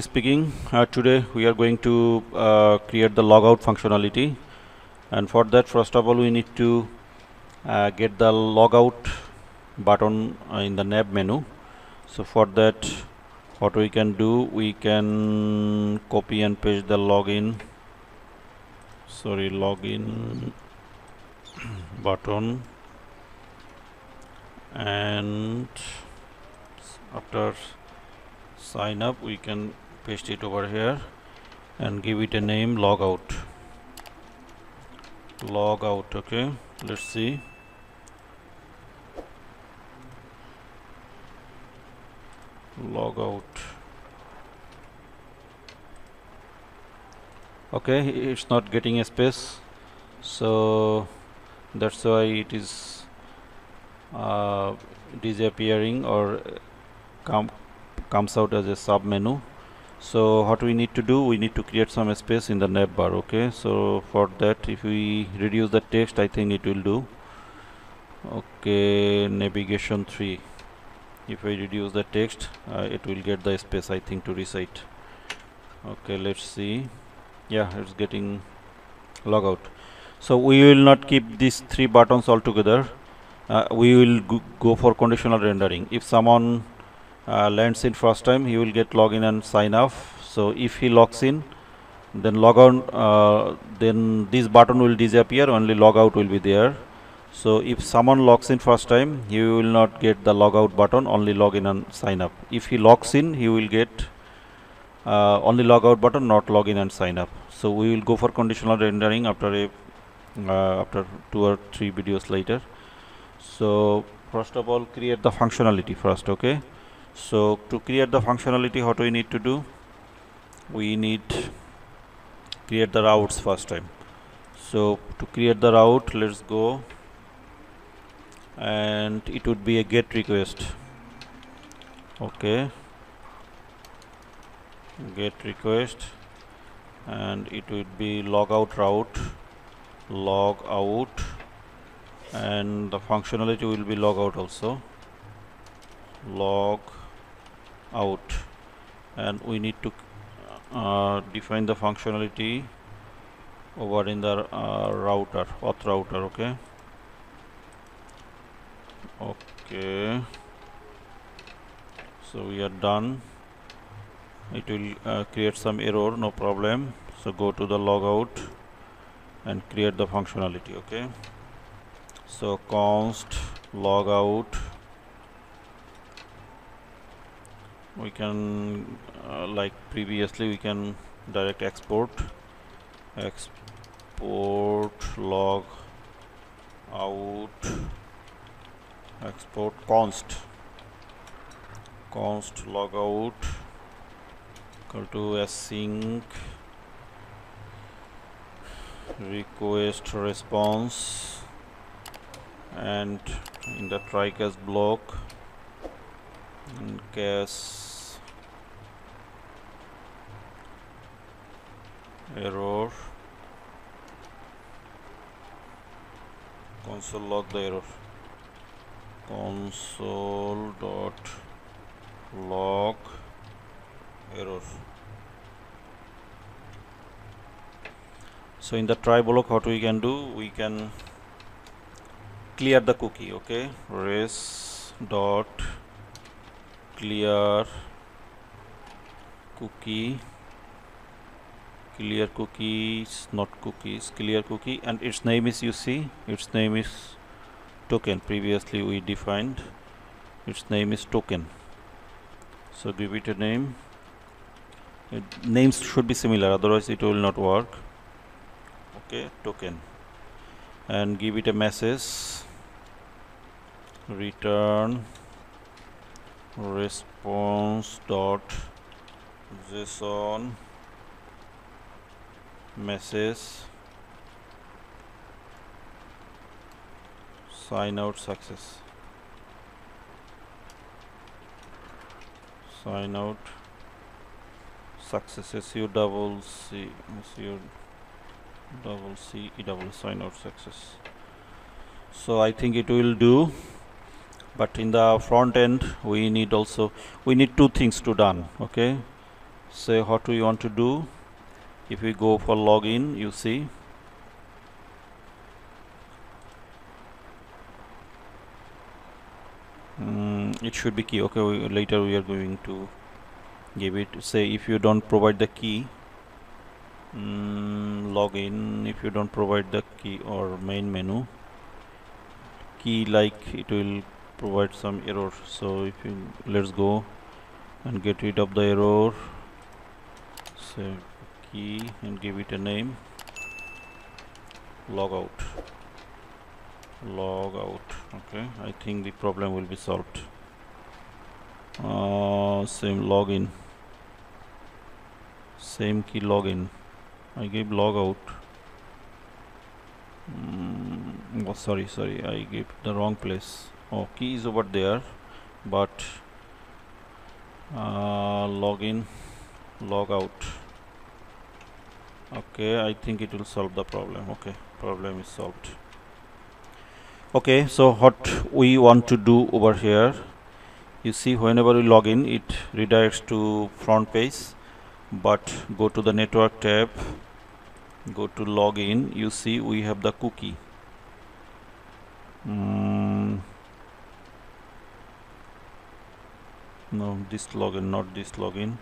speaking uh, today we are going to uh, create the logout functionality. And for that first of all we need to uh, get the logout button uh, in the nav menu. So for that what we can do we can copy and paste the login sorry login button. And after sign up we can paste it over here and give it a name logout. Logout okay let's see. Logout. Okay it's not getting a space so that's why it is uh, disappearing or come comes out as a sub menu so what we need to do we need to create some space in the nav bar okay? So for that if we reduce the text I think it will do. Okay navigation 3 if I reduce the text uh, it will get the space I think to recite. Okay let's see. Yeah it's getting logout so we will not keep these three buttons all together uh, we will go for conditional rendering. If someone uh, lands in first time he will get login and sign off. So if he logs in then log on uh, then this button will disappear only logout will be there. So if someone logs in first time he will not get the logout button only login and sign up. If he logs in he will get uh, only logout button not login and sign up. So we will go for conditional rendering after a uh, after two or three videos later. So first of all create the functionality first okay so to create the functionality what we need to do? We need create the routes first time. So to create the route let's go and it would be a get request. Okay. Get request and it would be logout route log out and the functionality will be logout also. Log out. And we need to uh, define the functionality over in the uh, router auth router okay? Okay. So we are done. It will uh, create some error no problem. So go to the logout and create the functionality okay? So const logout we can uh, like previously we can direct export. Export log out. Export const. Const logout equal to async. Request response. And in the try catch block in case error. Console log the error. Console dot log error. So in the try block what we can do? We can clear the cookie okay? Res dot clear cookie clear cookies not cookies clear cookie and its name is you see its name is token. Previously we defined its name is token. So give it a name. It, names should be similar otherwise it will not work. Okay token. And give it a message. Return response dot json message sign out success. Sign out success. Su double c double c e double sign out success. So i think it will do. But in the front end we need also we need two things to done okay? Say what we want to do if we go for login you see. Mm, it should be key. Okay we, later we are going to give it. Say if you don't provide the key mm, login. If you don't provide the key or main menu key like it will provide some error. So if you let's go and get rid of the error. Say key and give it a name. Logout log out. Okay I think the problem will be solved. Uh, same login. Same key login. I gave logout mm, oh sorry sorry I gave the wrong place. Oh key is over there but uh, login logout okay I think it will solve the problem. Okay problem is solved. Okay so what we want to do over here you see whenever we log in it redirects to front page but go to the network tab go to login you see we have the cookie. Mm. no this login not this login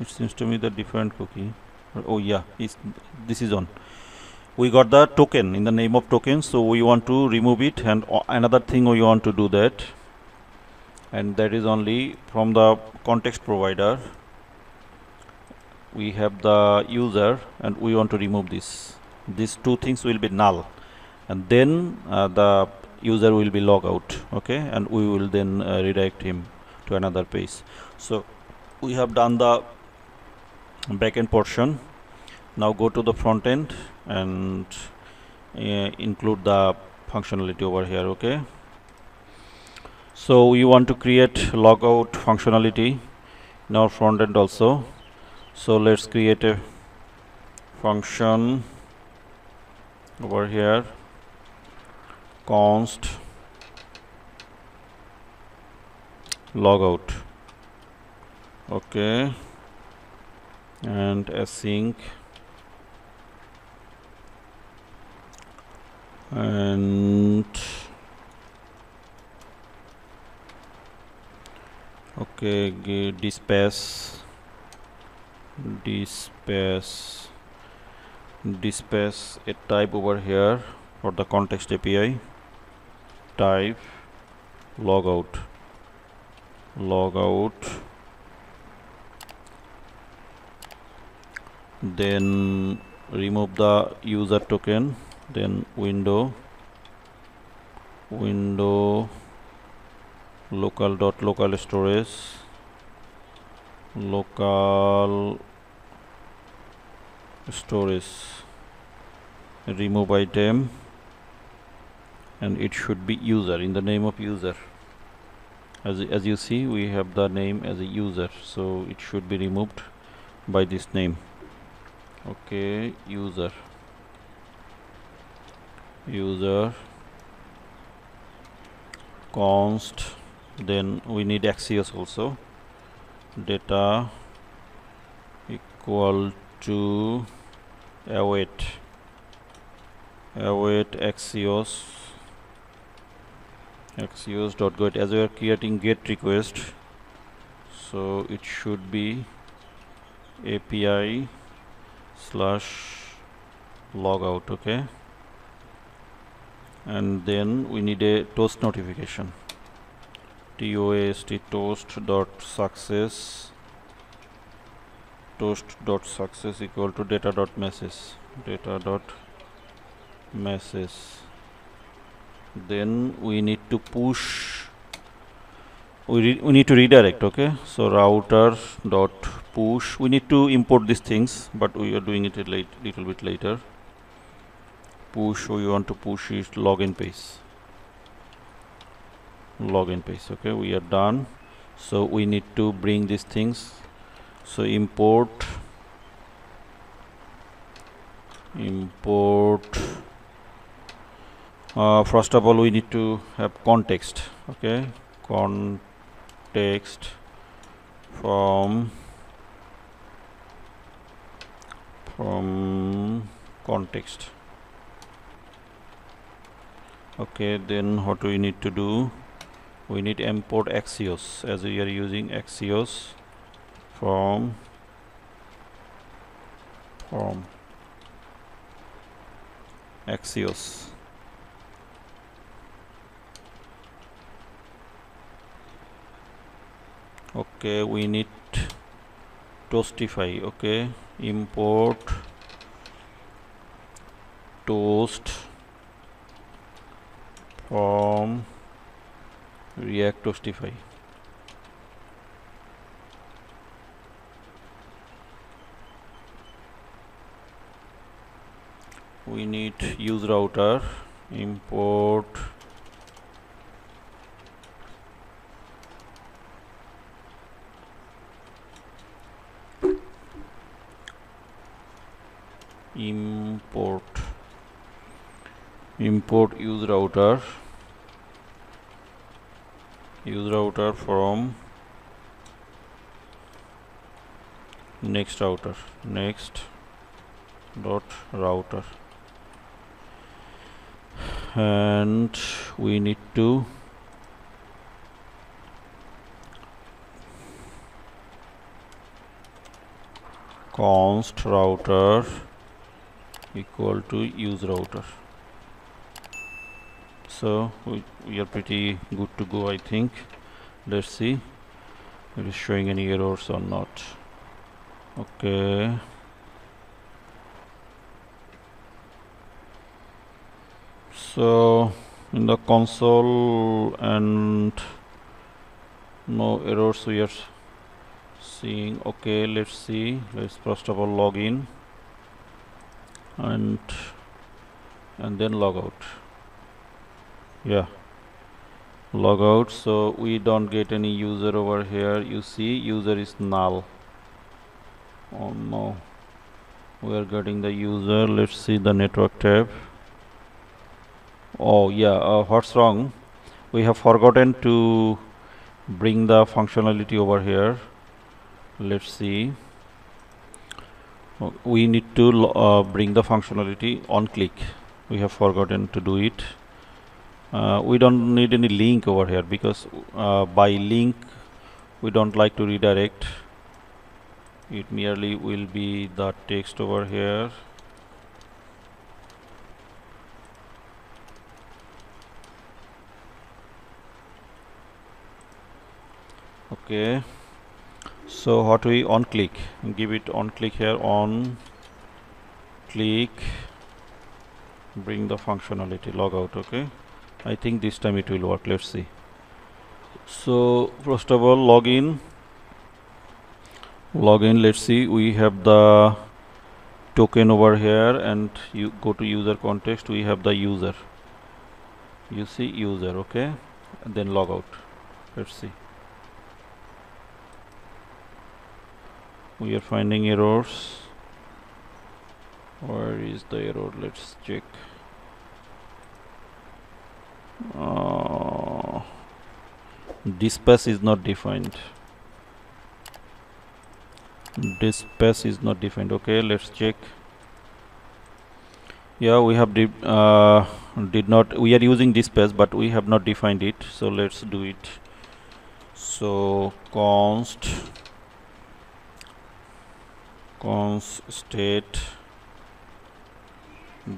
it seems to me the different cookie. Oh yeah this is on. We got the token in the name of token so we want to remove it and another thing we want to do that. And that is only from the context provider. We have the user and we want to remove this. These two things will be null. And then uh, the user will be log out okay? And we will then uh, redirect him to another page so we have done the backend portion. Now go to the front end and uh, include the functionality over here okay? So we want to create logout functionality in our front end also. So let's create a function over here const logout okay and async and okay dispatch dispatch dispatch a type over here for the context API type logout logout then remove the user token then window window local dot local storage local storage remove item and it should be user in the name of user. As, as you see we have the name as a user so it should be removed by this name okay user. User. Const. Then we need axios also. Data equal to await. Await axios. Axios dot get as we are creating get request so it should be api slash logout okay? And then we need a toast notification. Toast toast dot success toast dot success equal to data dot message data dot message then we need to push we, we need to redirect okay? So router dot push. We need to import these things but we are doing it a late, little bit later. Push we want to push is login page login page okay we are done. So we need to bring these things. So import. Import. Uh, first of all we need to have context okay. Context from from context. Okay then what do we need to do? We need import axios as we are using axios from from axios. Okay we need toastify okay import toast from react toastify. We need use router import import import use router use router from next router next dot router. And we need to const router equal to use router. So we, we are pretty good to go I think. Let's see it is showing any errors or not. Okay. So in the console and no errors we are seeing. Okay let's see. Let's first of all log in and and then log out. Yeah. Log out so we don't get any user over here. You see user is null. Oh no. We are getting the user. Let's see the network tab. Oh yeah uh, what's wrong? We have forgotten to bring the functionality over here. Let's see we need to uh, bring the functionality on click. We have forgotten to do it. Uh, we don't need any link over here because uh, by link we don't like to redirect. It merely will be the text over here. Okay so what we on click? Give it on click here on click. Bring the functionality log out okay? I think this time it will work. Let's see. So first of all login. Login let's see. We have the token over here and you go to user context. We have the user. You see user okay? And then log out. Let's see we are finding errors. Where is the error? Let's check. Uh, dispatch is not defined. dispatch is not defined. Okay let's check. Yeah we have did, uh, did not we are using dispatch but we have not defined it. So let's do it. So const const state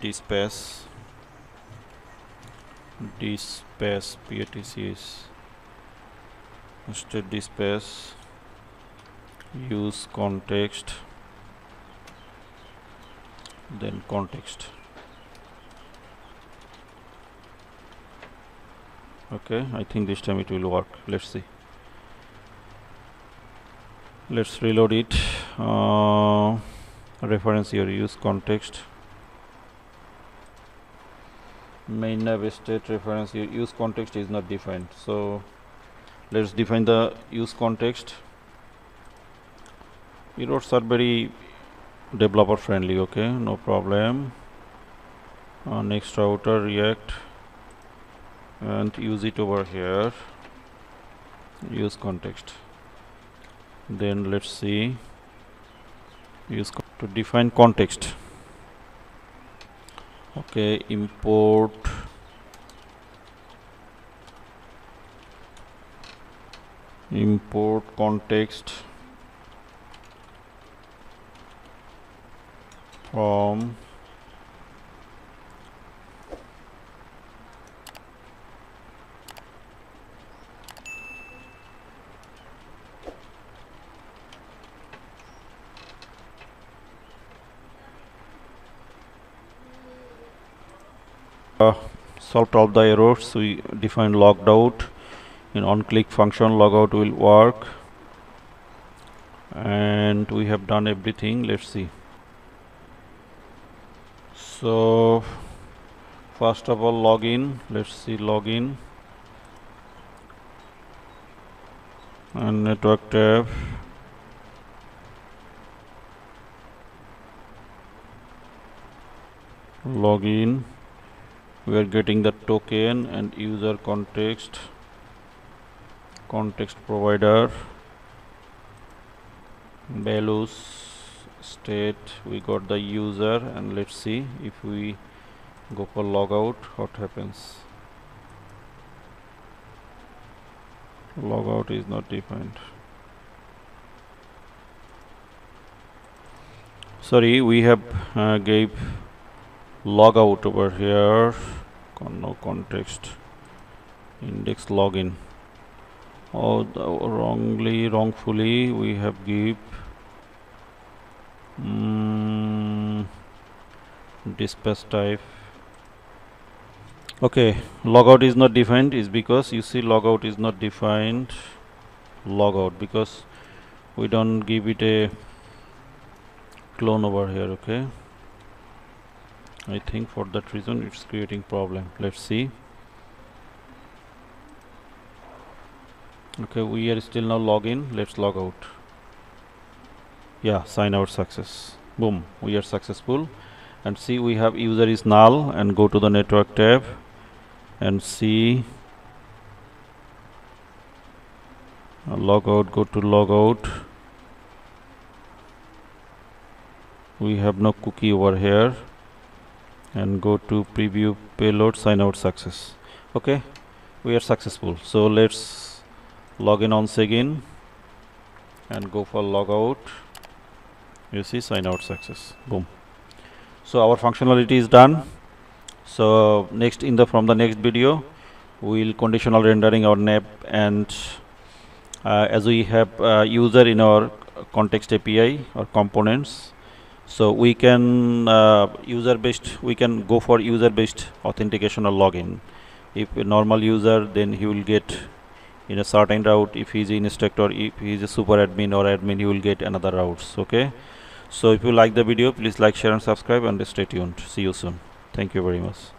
dispatch DSpace patcs state dispatch use context then context. Okay I think this time it will work. Let's see. Let's reload it uh, reference your use context. Main nav state reference here use context is not defined. So let's define the use context. Errors are very developer friendly okay no problem. Uh, next router react and use it over here. Use context. Then let's see use to define context. Okay import. Import context from uh, solved all the errors we define logged out. In on click function logout will work. And we have done everything. Let's see. So first of all login. Let's see login. And network tab. Login we are getting the token and user context context provider values state we got the user and let's see if we go for logout what happens. Logout is not defined. Sorry we have uh, gave logout over here. Con no context. Index login. Oh wrongly wrongfully we have give mm, dispatch type. Okay logout is not defined is because you see logout is not defined. Logout because we don't give it a clone over here okay I think for that reason it's creating problem. Let's see. Okay we are still now login let's log out. Yeah sign out success. Boom we are successful. And see we have user is null and go to the network tab and see. Uh, log out go to log out. We have no cookie over here and go to preview payload sign out success. Okay we are successful. So let's log in once again and go for logout you see sign out success. Boom. So our functionality is done. So next in the from the next video we'll conditional rendering our nap and uh, as we have uh, user in our context API or components so we can uh, user based we can go for user based authentication or login. If a normal user then he will get in a certain route. If he is instructor if he is a super admin or admin he will get another routes okay? So if you like the video please like share and subscribe and stay tuned. See you soon. Thank you very much